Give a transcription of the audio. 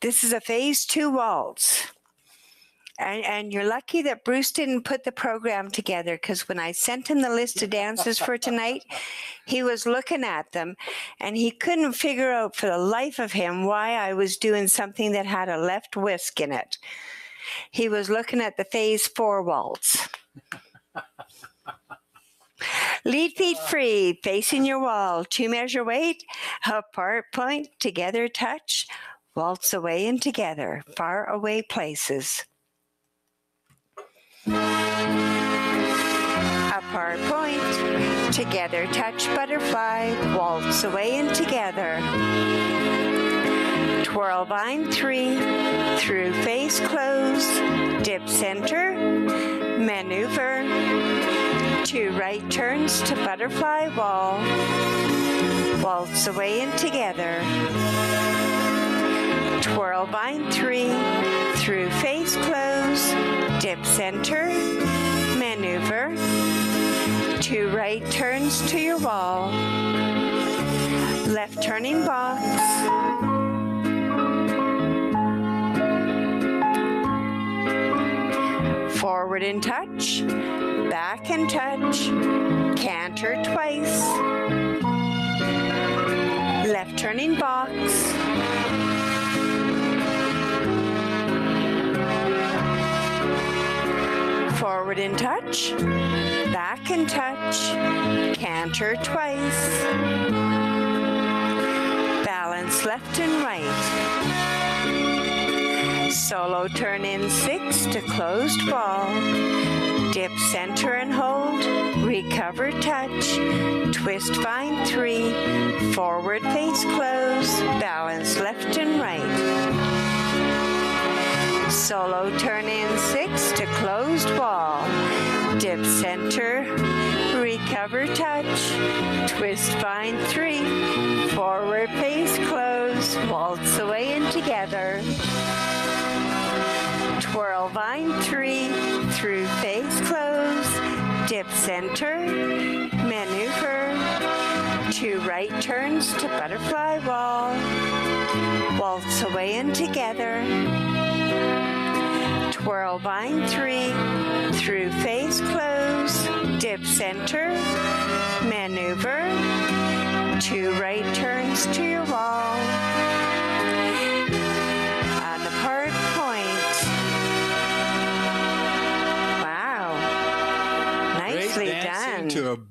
This is a phase two waltz. And, and you're lucky that Bruce didn't put the program together because when I sent him the list of dances for tonight, he was looking at them and he couldn't figure out for the life of him why I was doing something that had a left whisk in it. He was looking at the phase four waltz. Lead feet free, facing your wall. Two measure weight, apart point, together touch, waltz away and together, far away places. Apart point, together touch butterfly, waltz away and together. Twirl vine three, through face close, dip center, maneuver, two right turns to butterfly wall, waltz away and together. Twirl vine three, through face close, dip center, maneuver, two right turns to your wall, left turning box, forward and touch, back and touch, canter twice, left turning box, forward and touch, back and touch, canter twice, balance left and right. Solo turn in six to closed wall. Dip center and hold. Recover touch. Twist vine three. Forward face close. Balance left and right. Solo turn in six to closed wall. Dip center. Recover touch. Twist vine three. Forward face close. Waltz away and together. Twirl vine three through face close, dip center, maneuver, two right turns to butterfly wall, waltz away and together, vine three through face close, dip center, maneuver, two right turns to your wall, on the part point. Wow. Nicely done. to a beautiful